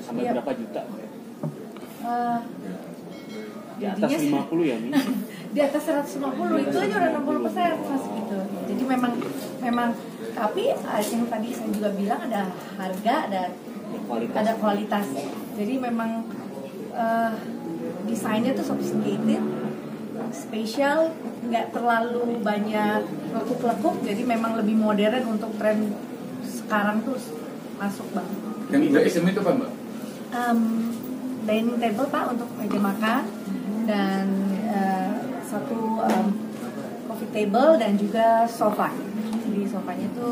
sampai Iya. berapa juta Eh, di atas sih- 50 ya Mi? Di atas 150 itu aja udah 60 persen mas gitu. Jadi memang memang tapi eh, yang tadi saya juga bilang ada harga ada kualitas. ada kualitas. Jadi memang eh, desainnya tuh sophisticated spesial nggak terlalu banyak lekuk-lekuk. Jadi memang lebih modern untuk tren sekarang tuh masuk banget Yang Indo SM itu apa mbak? um, dining table pak untuk meja makan dan eh, satu um, coffee table dan juga sofa jadi sofanya itu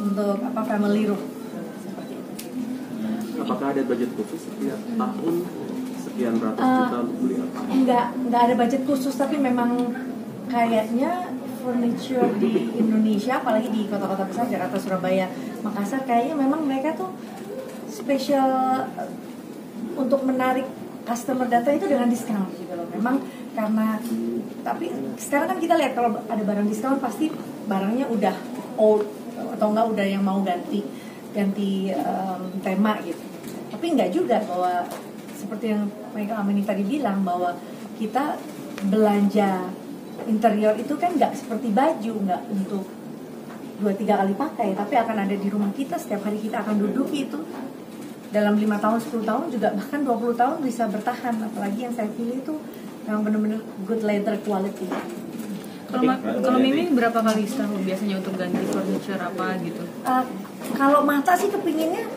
untuk apa family room seperti itu Apakah ada budget khusus setiap tahun sekian ratus Ah. juta untuk beli apa? nggak nggak ada budget khusus tapi memang kayaknya furniture di Indonesia apalagi di kota-kota besar Jakarta Surabaya Makassar kayaknya memang mereka tuh spesial eh, untuk menarik customer data itu dengan diskon gitu memang karena tapi sekarang kan kita lihat kalau ada barang diskon pasti barangnya udah old atau enggak udah yang mau ganti ganti em, tema gitu. Tapi enggak juga bahwa seperti yang Michael Amini tadi bilang bahwa kita belanja interior itu kan nggak seperti baju nggak untuk dua tiga kali pakai tapi akan ada di rumah kita. Setiap hari kita akan duduki itu dalam lima tahun 10 tahun juga bahkan 20 tahun bisa bertahan. Apalagi yang saya pilih itu yang benar-benar good leather quality. Kalau kalau Mimi berapa kali setahun biasanya untuk ganti furniture apa gitu? Uh, kalau mata sih kepinginnya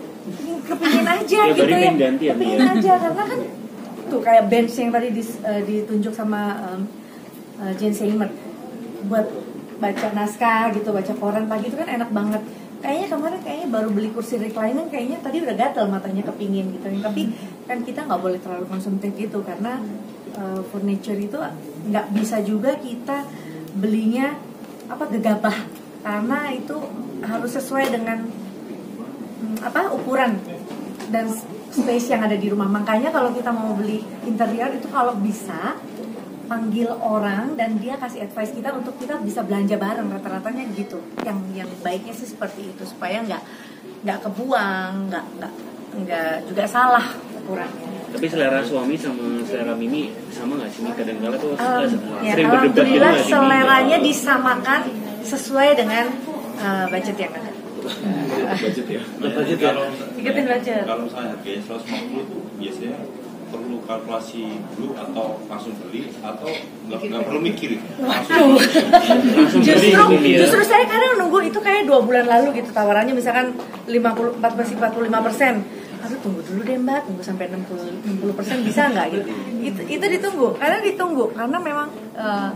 kepingin aja Ya, gitu ya. ganti ya, kepingin ya? aja karena kan tuh kayak bench yang tadi dis- uh, ditunjuk sama um, uh, Jane Seymour. Buat baca naskah gitu baca koran pagi itu kan enak banget kayaknya kemarin kayaknya baru beli kursi recliner kayaknya tadi udah gatel matanya kepingin gitu tapi kan kita nggak boleh terlalu konsumtif gitu karena uh, furniture itu nggak bisa juga kita belinya apa gegabah karena itu harus sesuai dengan hmm, apa ukuran dan space yang ada di rumah. Makanya kalau kita mau beli interior itu kalau bisa panggil orang dan dia kasih advice kita untuk kita bisa belanja bareng rata-ratanya gitu. Yang yang baiknya sih seperti itu supaya nggak nggak kebuang, nggak nggak nggak juga salah ukurannya. tapi selera suami sama selera Mimi sama nggak sih kadang-kadang tuh Um, ya, sering berdebat gitu alhamdulillah nggak sih, seleranya disamakan sesuai dengan uh, budget yang ada. Budget ya. Budget ya? kalau Ikutin budget. kalau misalnya harganya 150 itu biasanya perlu kalkulasi dulu atau langsung beli atau nggak nggak perlu mikir Waduh. langsung beli. Justru ya? justru saya kadang nunggu itu kayak dua bulan lalu gitu tawarannya misalkan 50 40 45 persen. Aduh tunggu dulu deh mbak tunggu sampai 60 60 persen bisa nggak gitu. Itu itu ditunggu karena ditunggu karena memang eh,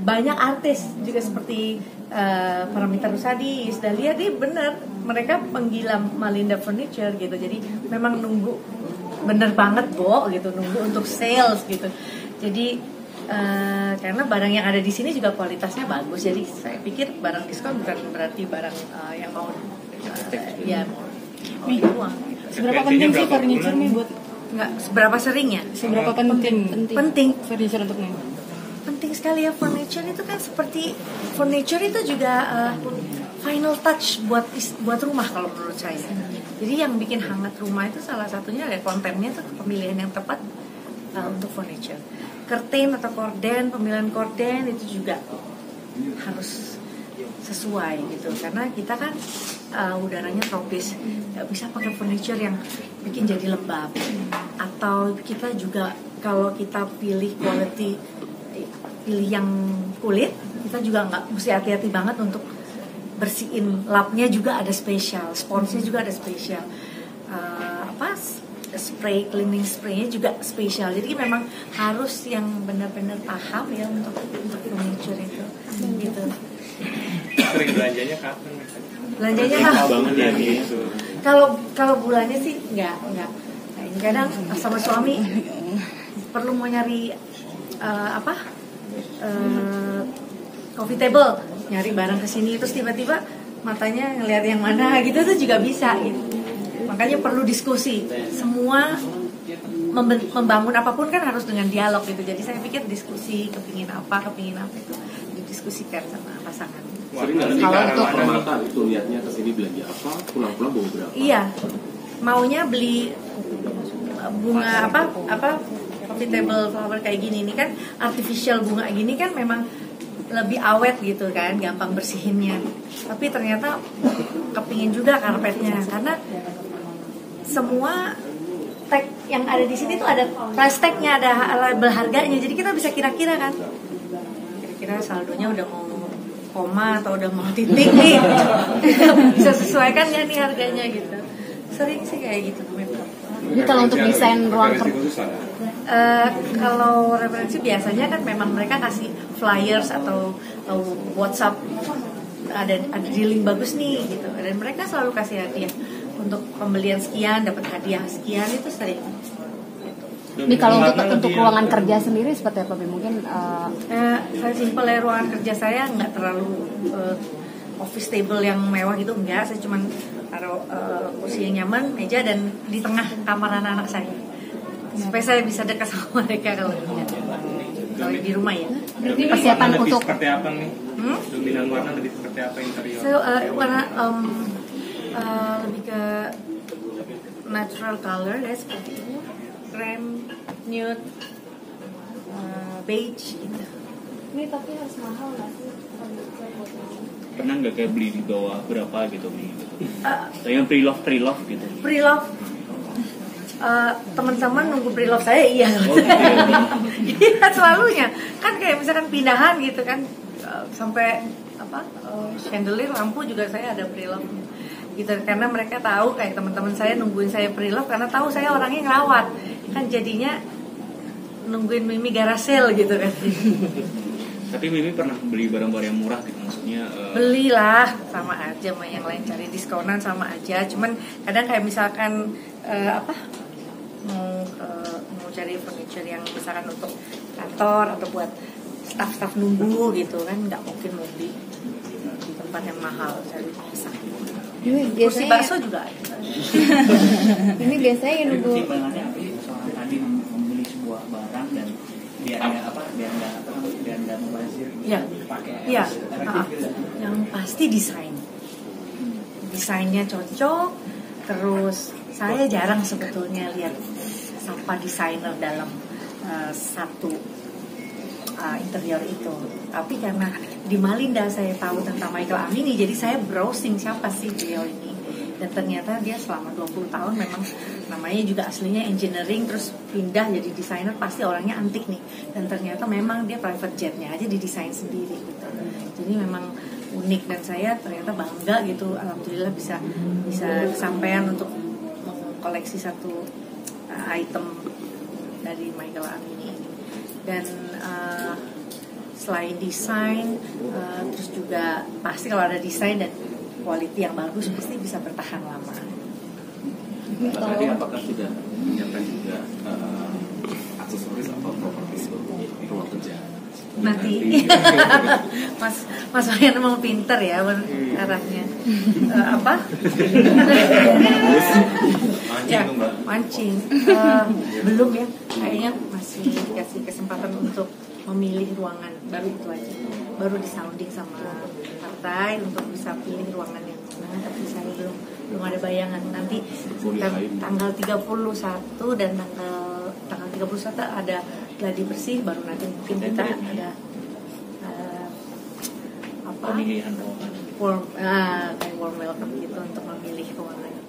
banyak artis juga seperti uh, Paramita Rusadi, Isdalia dia bener mereka penggila Malinda Furniture gitu. Jadi memang nunggu bener banget Bo gitu. Nunggu untuk sales gitu. Jadi eh, karena barang yang ada di sini juga kualitasnya bagus. Jadi saya pikir barang diskon bukan berarti barang eh, yang mau eh, ya mau dibuang gitu. Seberapa penting sih furniture nih buat nggak seberapa sering ya? Seberapa penting penting. Furniture untuk Mimi? penting sekali ya furniture itu kan seperti furniture itu juga uh, final touch buat buat rumah kalau menurut saya. Jadi yang bikin hangat rumah itu salah satunya ada kontennya tuh pemilihan yang tepat uh, untuk furniture. Curtain atau korden, pemilihan korden itu juga harus sesuai gitu karena kita kan uh, udaranya tropis nggak bisa pakai furniture yang bikin jadi lembab atau kita juga kalau kita pilih quality pilih yang kulit kita juga nggak mesti hati-hati banget untuk bersihin lapnya juga ada spesial sponsnya juga ada spesial. Uh, apa spray cleaning spraynya juga spesial. Jadi memang harus yang benar-benar paham ya untuk untuk furniture itu. Gitu. Sering belanjanya kapan? belanjanya banget ya Mi. kalau kalau bulannya sih nggak nggak. Kadang sama suami perlu mau nyari eh, apa eh, coffee table nyari barang ke sini terus tiba-tiba matanya ngelihat yang mana gitu tuh juga bisa gitu. Makanya perlu diskusi. Semua membangun apa pun kan harus dengan dialog gitu. Jadi saya pikir diskusi kepingin apa kepingin apa itu didiskusikan sama pasangan. Sering nggak Kalau ke untuk- arah mata itu lihatnya ke sini belanja apa, pulang-pulang bawa berapa? Iya, maunya beli bunga apa apa coffee table flower kayak gini ini kan artificial bunga gini kan memang lebih awet gitu kan, gampang bersihinnya. Tapi ternyata kepingin juga karpetnya karena semua tag yang ada di sini tuh ada price tagnya, ada label harganya. Jadi kita bisa kira-kira kan. Kira-kira saldonya udah mau koma atau udah mau titik nih. bisa sesuaikan nggak nih harganya gitu. Sering sih kayak gitu. Jadi kalau untuk desain ruang kerja Eh, kalau referensi biasanya kan memang mereka kasih flyers atau uh, WhatsApp. Ada ada dealing bagus nih gitu. Dan mereka selalu kasih hadiah. Untuk pembelian sekian dapat hadiah sekian itu sering. Ini kalau untuk untuk ruangan kerja sendiri seperti apa? Mungkin eh, Eh, saya simpel ya ruangan kerja saya nggak terlalu eh, office table yang mewah gitu enggak. Saya cuman taruh eh, kursi yang nyaman meja dan di tengah kamar anak-anak saya supaya saya bisa dekat sama mereka kalau kalau di rumah ya Berarti persiapan Lebih untuk- seperti apa nih? Hmm? Dominan warna lebih seperti apa interior? So, uh, warna um, uh, lebih ke natural color ya seperti ini, krem, nude, uh, beige gitu. ini tapi harus mahal nggak sih? Pernah nggak kayak beli di bawah berapa gitu nih? Uh, Atau yang pre-love pre-love gitu? pre-love uh, teman-teman nunggu pre-love saya iya. Iya selalunya. Kan kayak misalkan pindahan gitu kan uh, sampai apa uh, chandelier lampu juga saya ada pre-love. Gitu karena mereka tahu kayak teman-teman saya nungguin saya pre-love karena tahu saya orangnya ngerawat. Kan jadinya nungguin Mimi garasel gitu kan. Tapi Mimi pernah beli barang-barang yang murah gitu maksudnya eh, belilah sama aja sama yang lain cari diskonan sama aja. Cuman kadang kayak misalkan eh, apa mau eh, mau cari furniture yang misalkan untuk kantor atau buat staff-staff nunggu gitu kan nggak mungkin mau beli di tempat yang mahal cari bisa Ini kursi biasanya bakso juga ada. Ini biasanya yang nunggu soal tadi membeli sebuah barang dan biar nggak apa biar nggak apa biar nggak membazir ya. pakai ah, gitu. yang pasti desain. Desainnya cocok, terus saya jarang sebetulnya lihat siapa desainer dalam eh, satu eh, interior itu. Tapi karena di Malinda saya tahu tentang Michael Amini, jadi saya browsing siapa sih beliau ini. Dan ternyata dia selama 20 tahun memang namanya juga aslinya engineering terus pindah jadi desainer pasti orangnya antik nih. Dan ternyata memang dia private jetnya aja didesain sendiri gitu. Jadi memang unik dan saya ternyata bangga gitu alhamdulillah bisa bisa kesampaian untuk mengkoleksi satu uh, item dari Michael Amini ini dan uh, selain desain uh, terus juga pasti kalau ada desain dan quality yang bagus pasti bisa bertahan lama Adi apakah sudah menyiapkan juga eh, aksesoris atau properti untuk ruang kerja? Nanti. Mas Mas Wayan mau pinter ya ber- arahnya. Eh, apa? Ya mancing. Eh, belum ya kayaknya masih dikasih kesempatan untuk memilih ruangan baru itu aja. Baru disounding sama partai untuk bisa pilih ruangan yang mana tapi saya belum belum ada bayangan. Nanti tang- tanggal 31 dan tanggal tanggal 31 ada gladi bersih baru nanti mungkin kita ada eh, apa? warm ah, kayak warm welcome gitu untuk memilih ruangan